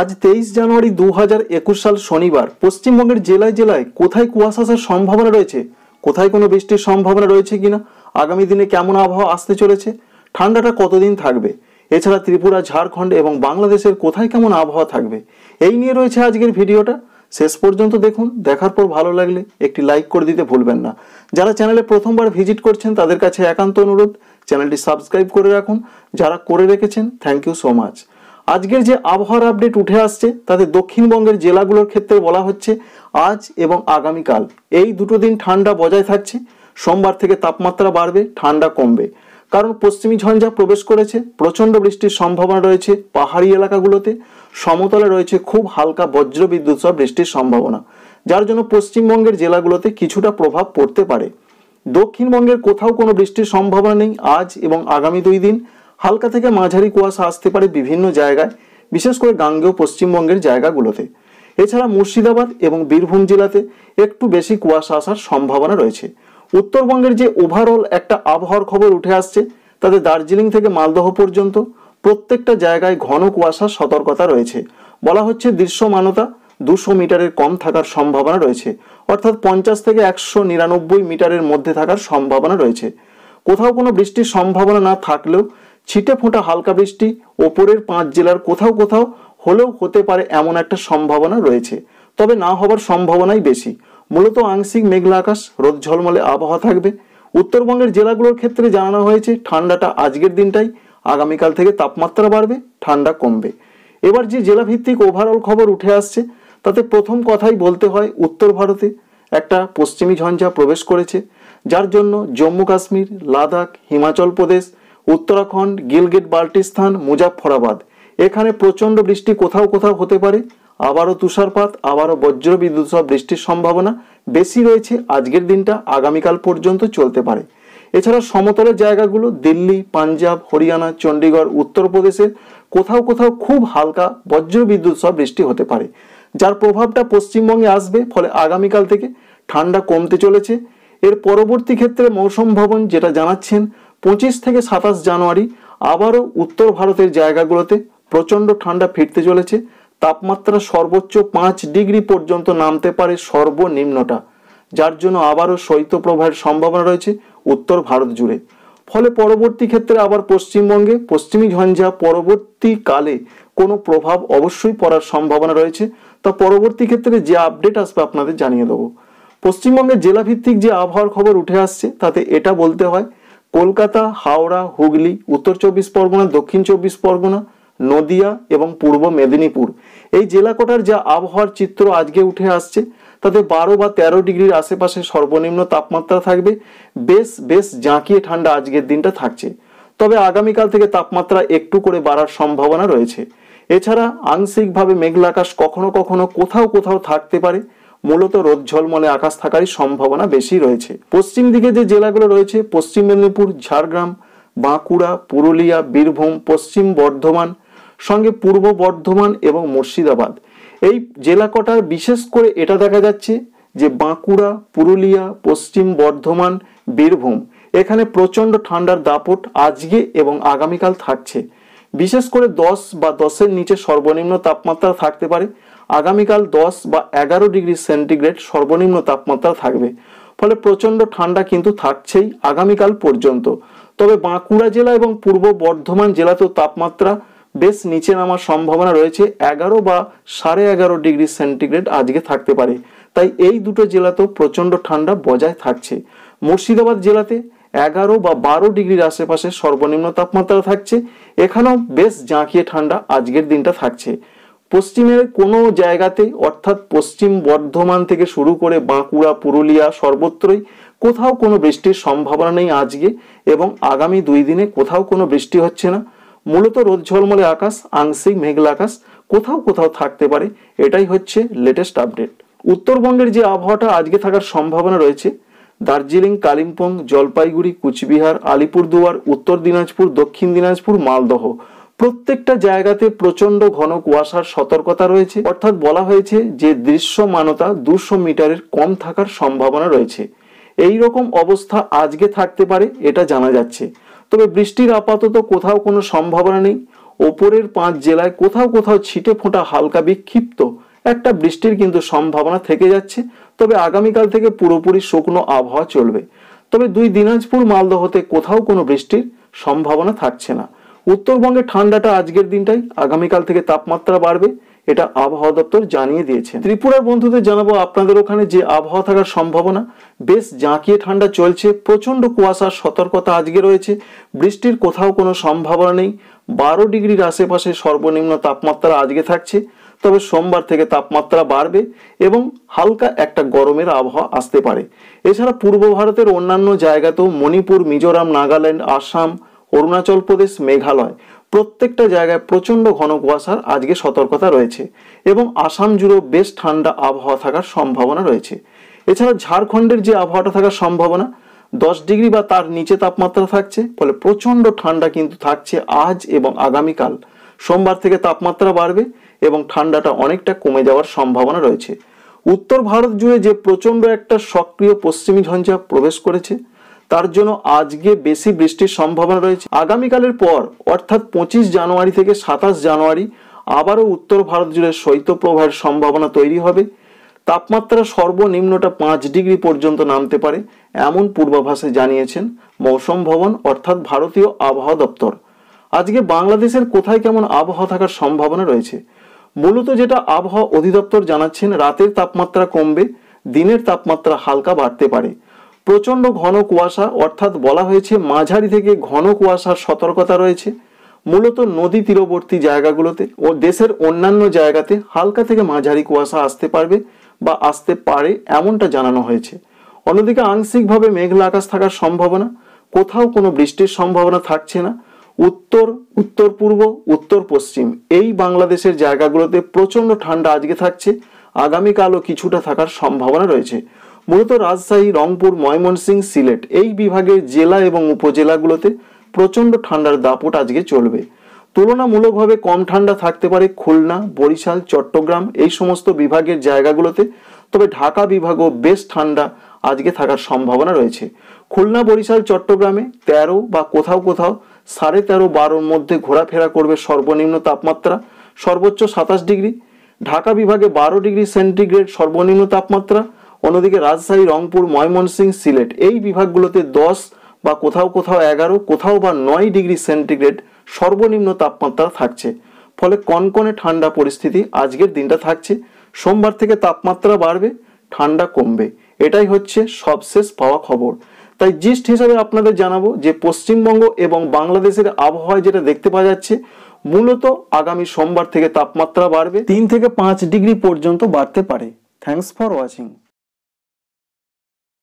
আজ তেইশ জানুয়ারি দু হাজার একুশ সাল শনিবার, পশ্চিমবঙ্গের জেলায় জেলায় কোথায় কুয়াশা আসার সম্ভাবনা রয়েছে? কোথায় কোনো বৃষ্টির সম্ভাবনা রয়েছে কিনা? আগামী দিনে কেমন আবহাওয়া আসতে চলেছে? ঠান্ডাটা কতদিন থাকবে? এছাড়া ত্রিপুরা, ঝাড়খণ্ড এবং বাংলাদেশের কোথায় কেমন আবহাওয়া থাকবে? এই নিয়ে রয়েছে আজকের ভিডিওটা। শেষ পর্যন্ত দেখুন। দেখার পর ভালো লাগলে একটি লাইক করে দিতে ভুলবেন না। যারা চ্যানেলে প্রথমবার ভিজিট করছেন, তাদের কাছে একান্ত অনুরোধ। চ্যানেলটি সাবস্ক্রাইব করে রাখুন। যারা করে রেখেছেন থ্যাংক ইউ সো মাচ আজকের যে আবহাওয়ার আপডেট উঠে আসছে, তাতে দক্ষিণবঙ্গের জেলাগুলোর ক্ষেত্রে বলা হচ্ছে আজ এবং আগামীকাল। এই দুটো দিন ঠান্ডা বজায় থাকছে। সোমবার থেকে তাপমাত্রা বাড়বে, ঠান্ডা কমবে। কারণ পশ্চিমী ঝঞ্ঝা প্রবেশ করেছে, প্রচণ্ড বৃষ্টির সম্ভাবনা রয়েছে পাহাড়ি এলাকাগুলোতে। সমতলে রয়েছে খুব হালকা বজ্র বিদ্যুৎ সহ বৃষ্টির সম্ভাবনা, যার জন্য পশ্চিমবঙ্গের জেলাগুলোতে কিছুটা প্রভাব পড়তে পারে। দক্ষিণবঙ্গের কোথাও কোনো বৃষ্টির সম্ভাবনা নেই আজ এবং আগামী দুই দিন। হালকা থেকে মাঝারি কুয়াশা আসতে পারে বিভিন্ন জায়গায়, বিশেষ করে গাঙ্গেয় পশ্চিমবঙ্গের জায়গাগুলোতে। এছাড়া মুর্শিদাবাদ এবং বীরভূম জেলাতে একটু বেশি কুয়াশা আসার সম্ভাবনা রয়েছে। উত্তরবঙ্গের যে ওভারঅল একটা আবহাওয়ার খবর উঠে আসছে, তাতে দার্জিলিং থেকে মালদহ পর্যন্ত প্রত্যেকটা জায়গায় ঘন কুয়াশার সতর্কতা রয়েছে। বলা হচ্ছে দৃশ্যমানতা দুশো মিটারের কম থাকার সম্ভাবনা রয়েছে, অর্থাৎ পঞ্চাশ থেকে একশো নিরানব্বই মিটারের মধ্যে থাকার সম্ভাবনা রয়েছে। কোথাও কোনো বৃষ্টির সম্ভাবনা না থাকলেও ছিটে ফোঁটা হালকা বৃষ্টি, ওপরের পাঁচ জেলার কোথাও কোথাও হলেও হতে পারে এমন একটা সম্ভাবনা রয়েছে। তবে না হবার সম্ভাবনাই বেশি। মূলত আংশিক মেঘলা আকাশ, রোদ ঝলমলে আবহাওয়া থাকবে। উত্তরবঙ্গের জেলাগুলোর ক্ষেত্রে জানানো হয়েছে, ঠান্ডাটা আজকের দিনটাই, আগামীকাল থেকে তাপমাত্রা বাড়বে, ঠান্ডা কমবে। এবার যে জেলা ভিত্তিক ওভারঅল খবর উঠে আসছে, তাতে প্রথম কথাই বলতে হয় উত্তর ভারতে। একটা পশ্চিমী ঝঞ্ঝা প্রবেশ করেছে, যার জন্য জম্মু কাশ্মীর লাদাখ, হিমাচল প্রদেশ উত্তরাখণ্ড, গিলগিট, বাল্টিস্তান, মুজাফফরাবাদ। এখানে প্রচণ্ড বৃষ্টি কোথাও কোথাও হতে পারে। আবারও তুষারপাত, আবারও বজ্র বিদ্যুৎ সহ বৃষ্টির সম্ভাবনা বেশি রয়েছে। আজকের দিনটা আগামীকাল পর্যন্ত চলতে পারে। এছাড়া সমতলের জায়গাগুলো দিল্লি, পাঞ্জাব, হরিয়ানা, চণ্ডীগড়, উত্তরপ্রদেশের কোথাও কোথাও খুব হালকা বজ্র বিদ্যুৎ সহ বৃষ্টি হতে পারে। যার প্রভাবটা পশ্চিমবঙ্গে আসবে, ফলে আগামীকাল থেকে ঠান্ডা কমতে চলেছে। এর পরবর্তী ক্ষেত্রে মৌসুম ভবন যেটা জানাচ্ছেন পঁচিশ থেকে সাতাশ জানুয়ারি আবারও উত্তর ভারতের জায়গাগুলোতে প্রচণ্ড ঠান্ডা ফিরতে চলেছে। তাপমাত্রা সর্বোচ্চ পাঁচ ডিগ্রি পর্যন্ত নামতে পারে সর্বনিম্নটা, যার জন্য আবারও শৈত্যপ্রবাহের সম্ভাবনা রয়েছে উত্তর ভারত জুড়ে। ফলে পরবর্তী ক্ষেত্রে আবার পশ্চিমবঙ্গে পশ্চিমী ঝঞ্ঝা পরবর্তীকালে কোনো প্রভাব অবশ্যই পড়ার সম্ভাবনা রয়েছে। তা পরবর্তী ক্ষেত্রে যে আপডেট আসবে আপনাদের জানিয়ে দেবো। পশ্চিমবঙ্গের জেলাভিত্তিক যে আবহাওয়ার খবর উঠে আসছে, তাতে এটা বলতে হয় কলকাতা, হাওড়া, হুগলি, উত্তর চব্বিশ পরগনা, দক্ষিণ চব্বিশ পরগনা, নদিয়া এবং পূর্ব মেদিনীপুর। এই জেলা কোটার যা আবহাওয়ার চিত্র আজকে উঠে আসছে, তাতে বারো বা তেরো ডিগ্রির আশেপাশে সর্বনিম্ন তাপমাত্রা থাকবে। বেশ বেশ জাঁকিয়ে ঠান্ডা আজকের দিনটা থাকছে। তবে আগামীকাল থেকে তাপমাত্রা একটু করে বাড়ার সম্ভাবনা রয়েছে। এছাড়া আংশিকভাবে মেঘলা আকাশ কখনো কখনো কোথাও কোথাও থাকতে পারে। মূলত রোদ ঝলমলে আকাশ থাকারই সম্ভাবনা বেশি রয়েছে। পশ্চিম দিকে যে জেলাগুলো রয়েছে, পশ্চিম মেদিনীপুর, ঝাড়গ্রাম, বাঁকুড়া, পুরুলিয়া, বীরভূম, পশ্চিম বর্ধমান, সঙ্গে পূর্ব বর্ধমান এবং মুর্শিদাবাদ। এই জেলা কটার বিশেষ করে এটা দেখা যাচ্ছে যে বাঁকুড়া, পুরুলিয়া, পশ্চিম বর্ধমান, বীরভূম, এখানে প্রচণ্ড ঠান্ডার দাপট আজকে এবং আগামীকাল থাকছে। বিশেষ করে দশ বা দশের নিচে সর্বনিম্ন তাপমাত্রা থাকতে পারে। আগামীকাল দশ বা এগারো ডিগ্রি সেন্টিগ্রেড সর্বনিম্ন তাপমাত্রা থাকবে। ফলে প্রচণ্ড ঠান্ডা কিন্তু থাকছেই আগামীকাল পর্যন্ত। তবে বাঁকুড়া জেলা এবং পূর্ব বর্ধমান জেলাতেও তাপমাত্রা বেশ নিচে নামার সম্ভাবনা রয়েছে। এগারো বা সাড়ে এগারো ডিগ্রি সেন্টিগ্রেড আজকে থাকতে পারে। তাই এই দুটো জেলাতেও প্রচণ্ড ঠান্ডা বজায় থাকছে। মুর্শিদাবাদ জেলাতে এগারো বা বারো ডিগ্রির আশেপাশে সর্বনিম্ন তাপমাত্রা থাকছে। এখানেও বেশ জাঁকিয়ে ঠান্ডা আজকের দিনটা থাকছে। পশ্চিমের কোনো জায়গাতে অর্থাৎ পশ্চিম বর্ধমান থেকে শুরু করে বাঁকুড়া, পুরুলিয়া সর্বত্রই কোথাও কোনো বৃষ্টির সম্ভাবনা নেই আজকে এবং আগামী দুই দিনে কোথাও কোনো বৃষ্টি হচ্ছে না। মূলত রোদ ঝলমলে আকাশ, আংশিক মেঘলা আকাশ কোথাও কোথাও থাকতে পারে। এটাই হচ্ছে লেটেস্ট আপডেট উত্তরবঙ্গের যে আবহাওয়াটা আজকে থাকার সম্ভাবনা রয়েছে, দার্জিলিং, কালিম্পং, জলপাইগুড়ি, কুচবিহার, আলিপুরদুয়ার, উত্তর দিনাজপুর, দক্ষিণ দিনাজপুর, মালদহ। প্রত্যেকটা জায়গাতে প্রচণ্ড ঘন কুয়াশার সতর্কতা রয়েছে। অর্থাৎ বলা হয়েছে যে দৃশ্যমানতা দুশো মিটারের কম থাকার সম্ভাবনা রয়েছে। এই রকম অবস্থা আজকে থাকতে পারে, এটা জানা যাচ্ছে। তবে বৃষ্টির আপাতত কোথাও কোনো সম্ভাবনা নেই। ওপরের পাঁচ জেলায় কোথাও কোথাও ছিটে ফোঁটা হালকা বিক্ষিপ্ত। একটা বৃষ্টির কিন্তু সম্ভাবনা থেকে যাচ্ছে। তবে আগামীকাল থেকে পুরোপুরি শুকনো আবহাওয়া চলবে। তবে দুই দিনাজপুর মালদহতে কোথাও কোনো বৃষ্টির সম্ভাবনা থাকছে না। উত্তরবঙ্গে ঠান্ডাটা আজকের দিনটাই, আগামীকাল থেকে তাপমাত্রা বাড়বে, এটা আবহাওয়া দপ্তর জানিয়ে দিয়েছে। ত্রিপুরার বন্ধুদের জানাব আপনাদের ওখানে যে আবহাওয়া থাকার সম্ভাবনা। বেশ জাঁকিয়ে ঠান্ডা চলছে প্রচণ্ড কুয়াশার সতর্কতা আজকে রয়েছে, বৃষ্টির কোথাও কোনো সম্ভাবনা নেই। বারো ডিগ্রির আশেপাশে সর্বনিম্ন তাপমাত্রা আজকে থাকছে, তবে সোমবার থেকে তাপমাত্রা বাড়বে এবং হালকা একটা গরমের আবহাওয়া আসতে পারে। এছাড়া পূর্ব ভারতের অন্যান্য জায়গাতেও মণিপুর, মিজোরাম, নাগাল্যান্ড, আসাম অরুণাচল প্রদেশ, মেঘালয়, প্রত্যেকটা জায়গায় প্রচণ্ড ঘন কুয়াশার আজকে সতর্কতা রয়েছে এবং আসাম জুড়েও বেশ ঠান্ডা আবহাওয়া থাকার সম্ভাবনা রয়েছে। এছাড়া ঝাড়খণ্ডের যে আবহাওয়াটা থাকার সম্ভাবনা, দশ ডিগ্রি বা তার নিচে তাপমাত্রা থাকছে, ফলে প্রচণ্ড ঠান্ডা কিন্তু থাকছে আজ এবং আগামীকাল। সোমবার থেকে তাপমাত্রা বাড়বে এবং ঠান্ডাটা অনেকটা কমে যাওয়ার সম্ভাবনা রয়েছে। উত্তর ভারত জুড়ে যে প্রচণ্ড একটা সক্রিয় পশ্চিমী ঝঞ্ঝা প্রবেশ করেছে তার জন্য আজকে বেশি বৃষ্টির সম্ভাবনা রয়েছে। আগামীকালের পর, অর্থাৎ পঁচিশ জানুয়ারি থেকে সাতাশ জানুয়ারি, আবারও উত্তর ভারত জুড়ে শৈত্যপ্রবাহের সম্ভাবনা তৈরি হবে। তাপমাত্রা সর্বনিম্নটা পাঁচ ডিগ্রি পর্যন্ত নামতে পারে, এমন পূর্বাভাসে জানিয়েছেন মৌসুম ভবন, অর্থাৎ ভারতীয় আবহাওয়া দপ্তর। আজকে বাংলাদেশের কোথায় কেমন আবহাওয়া থাকার সম্ভাবনা রয়েছে? মূলত যেটা আবহাওয়া অধিদপ্তর জানাচ্ছেন, রাতের তাপমাত্রা কমবে, দিনের তাপমাত্রা হালকা বাড়তে পারে। প্রচণ্ড ঘন কুয়াশা, অর্থাৎ বলা হয়েছে মাঝারি থেকে ঘন কুয়াশার সতর্কতা রয়েছে। মূলত নদী তীরবর্তী জায়গাগুলোতে ও দেশের অন্যান্য জায়গাতে হালকা থেকে মাঝারি কুয়াশা আসতে পারবে বা আসতে পারে এমনটা জানানো হয়েছে। অন্যদিকে আংশিকভাবে মেঘলা আকাশ থাকার সম্ভাবনা, কোথাও কোনো বৃষ্টির সম্ভাবনা থাকছে না। উত্তর উত্তর পূর্ব, উত্তর পশ্চিম, এই বাংলাদেশের জায়গাগুলোতে প্রচণ্ড ঠান্ডা আজকে থাকছে। আগামীকালও কিছুটা থাকার সম্ভাবনা রয়েছে। মূলত রাজশাহী, রংপুর ময়মনসিংহ সিলেট এই বিভাগের জেলা এবং উপজেলাগুলোতে প্রচণ্ড ঠান্ডার দাপট আজকে চলবে। তুলনামূলকভাবে কম ঠান্ডা থাকতে পারে খুলনা, বরিশাল, চট্টগ্রাম এই সমস্ত বিভাগের জায়গাগুলোতে, তবে ঢাকা বিভাগও বেশ ঠান্ডা আজকে থাকার সম্ভাবনা রয়েছে। খুলনা, বরিশাল, চট্টগ্রামে তেরো বা কোথাও কোথাও সাড়ে তেরো বারোর মধ্যে ঘোরাফেরা করবে সর্বনিম্ন তাপমাত্রা, সর্বোচ্চ সাতাশ ডিগ্রি। ঢাকা বিভাগে বারো ডিগ্রি সেন্টিগ্রেড সর্বনিম্ন তাপমাত্রা অন্যদিকে রাজশাহী রংপুর ময়মনসিংহ সিলেট। এই বিভাগগুলোতে দশ বা কোথাও কোথাও এগারো, কোথাও বা নয় ডিগ্রি সেন্টিগ্রেড সর্বনিম্ন তাপমাত্রা থাকছে। ফলে কনকনে ঠান্ডা পরিস্থিতি আজকের দিনটা থাকছে। সোমবার থেকে তাপমাত্রা বাড়বে, ঠান্ডা কমবে। এটাই হচ্ছে সবশেষ পাওয়া খবর। তাই জিস্ট হিসাবে আপনাদের জানাব যে পশ্চিমবঙ্গ এবং বাংলাদেশের আবহাওয়ায় যেটা দেখতে পাওয়া যাচ্ছে, মূলত আগামী সোমবার থেকে তাপমাত্রা বাড়বে, তিন থেকে পাঁচ ডিগ্রি পর্যন্ত বাড়তে পারে। Thanks for watching.